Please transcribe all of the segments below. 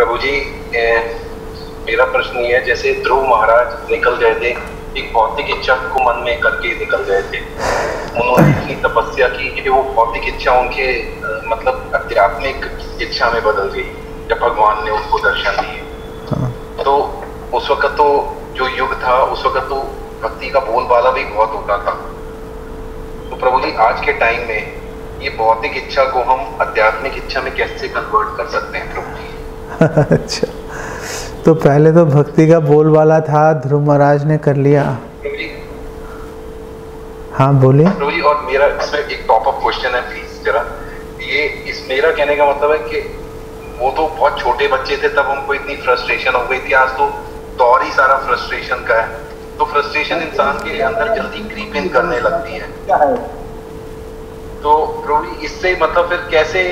प्रभु जी मेरा प्रश्न ये है जैसे ध्रुव महाराज निकल गए थे एक भौतिक इच्छा को मन में करके निकल गए थे। उन्होंने इतनी तपस्या की कि वो भौतिक इच्छा उनके मतलब आध्यात्मिक इच्छा में बदल गई जब भगवान ने उनको दर्शन दिए। हाँ। तो उस वक्त तो जो युग था उस वक्त तो भक्ति का बोलबाला भी बहुत होता था। तो प्रभु जी आज के टाइम में ये भौतिक इच्छा को हम आध्यात्मिक इच्छा में कैसे कन्वर्ट कर सकते हैं प्रभु? अच्छा। तो पहले तो भक्ति का बोलबाला था ध्रुव महाराज ने कर लिया। हाँ बोलिए। और मेरा इसमें एक टॉप अप क्वेश्चन है प्लीज़ जरा। ये इस मेरा कहने का मतलब है कि वो तो बहुत छोटे बच्चे थे तब हमको इतनी फ्रस्ट्रेशन हो गई थी। आज तो दौर ही सारा फ्रस्ट्रेशन का है। तो फ्रस्ट्रेशन इंसान के अंदर जल्दी क्रीप इन करने लगती है। तो प्रभु इससे मतलब फिर कैसे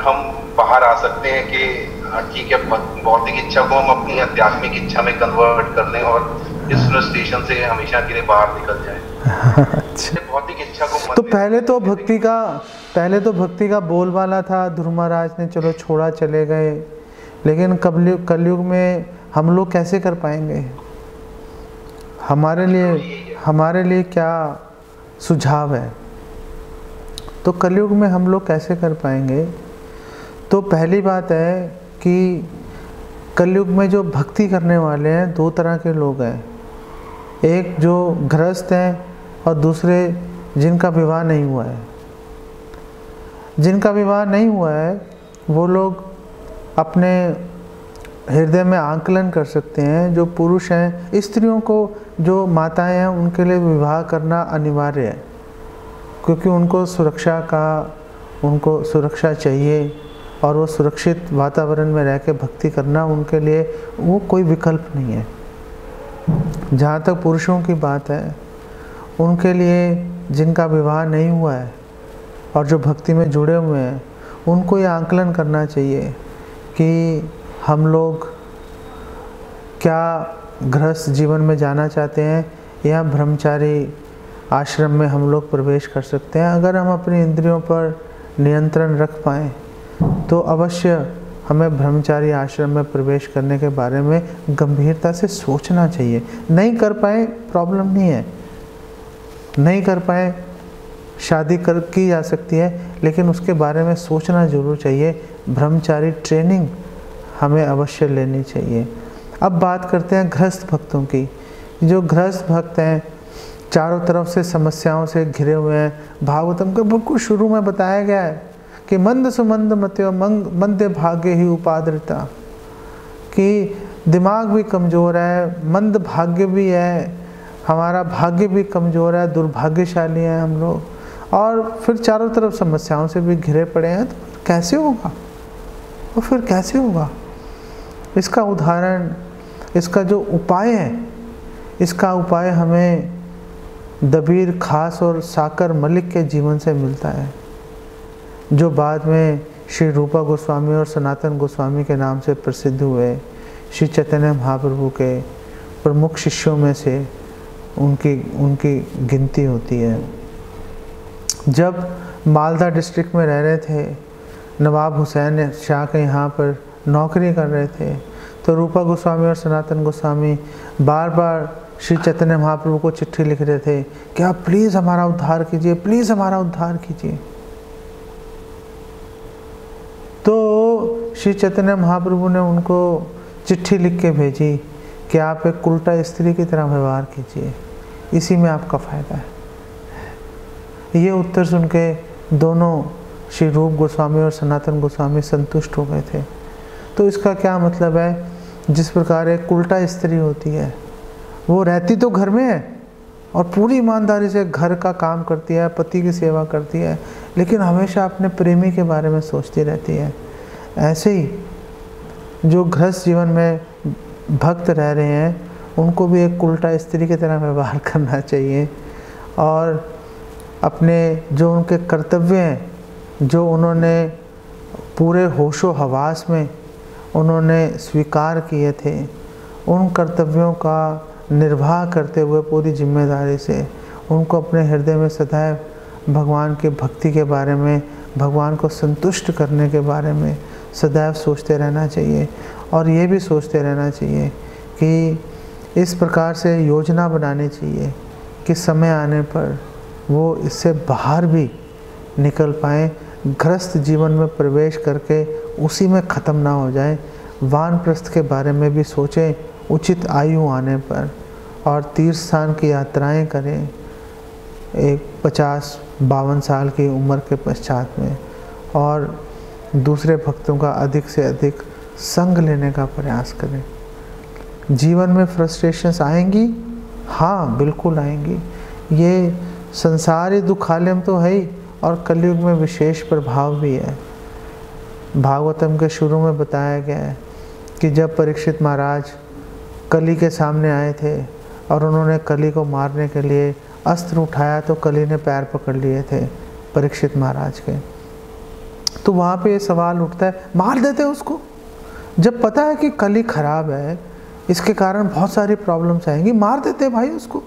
हम बाहर आ सकते हैं कि हाँ, ठीक है भौतिक इच्छा को हम अपनी आध्यात्मिक इच्छा में कन्वर्ट कर लें और इस फ्रस्ट्रेशन से हमेशा के लिए बाहर निकल जाए। अच्छा। भौतिक इच्छा को तो पहले तो भक्ति का पहले तो भक्ति का बोलबाला था ध्रुव महाराज ने चलो छोड़ा चले गए लेकिन कलयुग कलयुग में हम लोग कैसे कर पाएँगे? हमारे लिए हमारे लिए क्या सुझाव है? तो कलयुग में हम लोग कैसे कर पाएँगे? तो पहली बात है कि कलयुग में जो भक्ति करने वाले हैं, दो तरह के लोग हैं। एक जो गृहस्थ हैं और दूसरे जिनका विवाह नहीं हुआ है। जिनका विवाह नहीं हुआ है, वो लोग अपने हृदय में आंकलन कर सकते हैं, जो पुरुष हैं। स्त्रियों को जो माताएँ हैं, उनके लिए विवाह करना अनिवार्य है, क्योंकि उनको सुरक्षा का, उनको सुरक्षा चाहिए। और वो सुरक्षित वातावरण में रह के भक्ति करना उनके लिए वो कोई विकल्प नहीं है। जहाँ तक पुरुषों की बात है, उनके लिए जिनका विवाह नहीं हुआ है और जो भक्ति में जुड़े हुए हैं, उनको ये आंकलन करना चाहिए कि हम लोग क्या गृहस्थ जीवन में जाना चाहते हैं या ब्रह्मचारी आश्रम में हम लोग प्रवेश कर सकते हैं। अगर हम अपनी इंद्रियों पर नियंत्रण रख पाएँ तो अवश्य हमें ब्रह्मचारी आश्रम में प्रवेश करने के बारे में गंभीरता से सोचना चाहिए। नहीं कर पाए, प्रॉब्लम नहीं है। नहीं कर पाए, शादी कर, की जा सकती है, लेकिन उसके बारे में सोचना ज़रूर चाहिए। ब्रह्मचारी ट्रेनिंग हमें अवश्य लेनी चाहिए। अब बात करते हैं गृहस्थ भक्तों की। जो गृहस्थ भक्त हैं, चारों तरफ़ से समस्याओं से घिरे हुए हैं। भागवतम के बिल्कुल शुरू में बताया गया है। कि मंद सुमंद मत्यो मंग, मंद भाग्य ही उपाद्रता। कि दिमाग भी कमज़ोर है, मंद भाग्य भी है, हमारा भाग्य भी कमज़ोर है, दुर्भाग्यशाली हैं हम लोग। और फिर चारों तरफ़ समस्याओं से भी घिरे पड़े हैं तो कैसे होगा? और फिर कैसे होगा? इसका उदाहरण, इसका जो उपाय है, इसका उपाय हमें दबीर, खास और साकर मलिक के जीवन से मिलता है। जो बाद में श्री रूपा गोस्वामी और सनातन गोस्वामी के नाम से प्रसिद्ध हुए, श्री चैतन्य महाप्रभु के प्रमुख शिष्यों में से उनकी उनकी गिनती होती है। जब मालदा डिस्ट्रिक्ट में रह रहे थे, नवाब हुसैन शाह के यहाँ पर नौकरी कर रहे थे तो रूपा गोस्वामी और सनातन गोस्वामी बार बार श्री चैतन्य महाप्रभु को चिट्ठी लिख रहे थे कि आप प्लीज़ हमारा उद्धार कीजिए प्लीज़ हमारा उद्धार कीजिए तो श्री चैतन्य महाप्रभु ने उनको चिट्ठी लिख के भेजी कि आप एक उल्टा स्त्री की तरह व्यवहार कीजिए। इसी में आपका फ़ायदा है। ये उत्तर सुन के दोनों श्री रूप गोस्वामी और सनातन गोस्वामी संतुष्ट हो गए थे। तो इसका क्या मतलब है? जिस प्रकार एक उल्टा स्त्री होती है, वो रहती तो घर में है और पूरी ईमानदारी से घर का काम करती है, पति की सेवा करती है, लेकिन हमेशा अपने प्रेमी के बारे में सोचती रहती है। ऐसे ही जो गृहस्थ जीवन में भक्त रह रहे हैं, उनको भी एक उल्टा स्त्री की तरह व्यवहार करना चाहिए और अपने जो उनके कर्तव्य हैं, जो उन्होंने पूरे होशो हवास में उन्होंने स्वीकार किए थे, उन कर्तव्यों का निर्वाह करते हुए पूरी ज़िम्मेदारी से उनको अपने हृदय में सदैव भगवान की भक्ति के बारे में, भगवान को संतुष्ट करने के बारे में सदैव सोचते रहना चाहिए और ये भी सोचते रहना चाहिए कि इस प्रकार से योजना बनानी चाहिए कि समय आने पर वो इससे बाहर भी निकल पाए, ग्रस्त जीवन में प्रवेश करके उसी में ख़त्म ना हो जाए, वानप्रस्थ के बारे में भी सोचें, उचित आयु आने पर और तीर्थ स्थान की यात्राएँ करें। एक पचास बावन साल की उम्र के पश्चात में और दूसरे भक्तों का अधिक से अधिक संग लेने का प्रयास करें। जीवन में फ्रस्ट्रेशंस आएँगी? हाँ बिल्कुल आएँगी। ये संसारी दुखालयम तो है ही, और कलयुग में विशेष प्रभाव भी है। भागवतम के शुरू में बताया गया है कि जब परीक्षित महाराज कली के सामने आए थे और उन्होंने कली को मारने के लिए अस्त्र उठाया तो कली ने पैर पकड़ लिए थे परीक्षित महाराज के। तो वहाँ पे ये सवाल उठता है, मार देते हैं उसको। जब पता है कि कली खराब है, इसके कारण बहुत सारी प्रॉब्लम्स आएँगी, मार देते भाई उसको।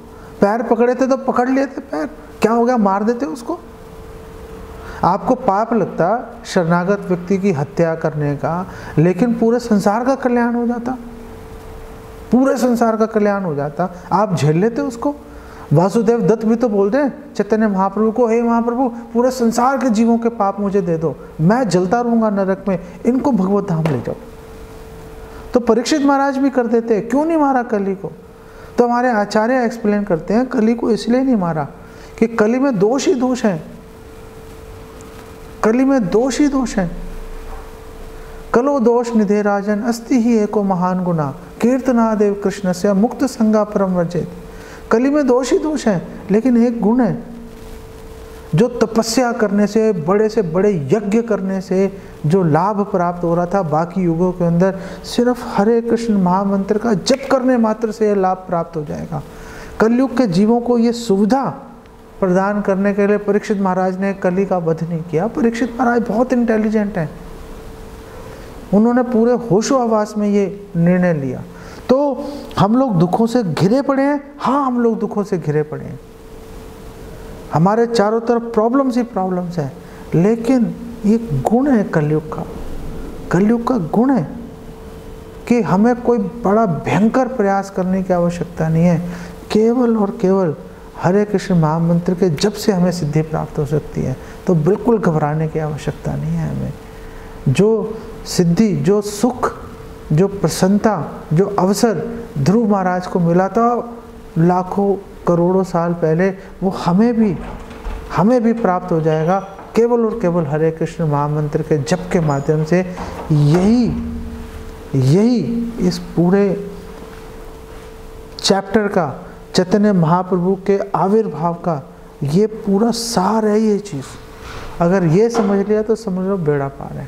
पैर पकड़े थे तो पकड़ लिए थे पैर। क्या हो गया, मार देते उसको। आपको पाप लगता शरणागत व्यक्ति की हत्या करने का, लेकिन पूरे संसार का कल्याण हो जाता। पूरे संसार का कल्याण हो जाता। आप झेल लेते उसको। वासुदेव दत्त भी तो बोलते हैं, चैतन्य महाप्रभु को, हे महाप्रभु, पूरे संसार के जीवों के पाप मुझे दे दो, मैं जलता रहूँगा नरक में, इनको भगवत धाम ले जाओ। तो परीक्षित महाराज भी कर देते क्यों नहीं मारा कली को? तो हमारे आचार्य एक्सप्लेन करते हैं, कली को इसलिए नहीं मारा कि कली में दोष ही दोष है। कली में दोष ही दोष है। कलो दोष निधे राजन, अस्ति ही एको महान गुना कीर्तना देव कृष्ण से मुक्त संगा परम वजित कली में दोष ही दोष है, लेकिन एक गुण है, जो तपस्या करने से, बड़े से बड़े यज्ञ करने से जो लाभ प्राप्त हो रहा था बाकी युगों के अंदर, सिर्फ़ हरे कृष्ण महामंत्र का जप करने मात्र से यह लाभ प्राप्त हो जाएगा। कलयुग के जीवों को ये सुविधा प्रदान करने के लिए परीक्षित महाराज ने कली का वध नहीं किया। परीक्षित महाराज बहुत इंटेलिजेंट हैं। उन्होंने पूरे होशो आवास में ये निर्णय लिया। तो हम लोग दुखों से घिरे पड़े हैं? हाँ हम लोग दुखों से घिरे पड़े हैं। हमारे चारों तरफ़ प्रॉब्लम्स ही प्रॉब्लम्स हैं। लेकिन ये गुण है कलयुग का। कलयुग का गुण है कि हमें कोई बड़ा भयंकर प्रयास करने की आवश्यकता नहीं है। केवल और केवल हरे कृष्ण महामंत्र के जब से हमें सिद्धि प्राप्त हो सकती है। तो बिल्कुल घबराने की आवश्यकता नहीं है हमें। जो सिद्धि, जो सुख जो प्रसन्नता, जो अवसर ध्रुव महाराज को मिला था लाखों करोड़ों साल पहले, वो हमें भी हमें भी प्राप्त हो जाएगा। केवल और केवल हरे कृष्ण महामंत्र के जप के माध्यम से यही यही इस पूरे चैप्टर का, चैतन्य महाप्रभु के आविर्भाव का, ये पूरा सार है ये चीज़। अगर ये समझ लिया तो समझ लो बेड़ा पार है।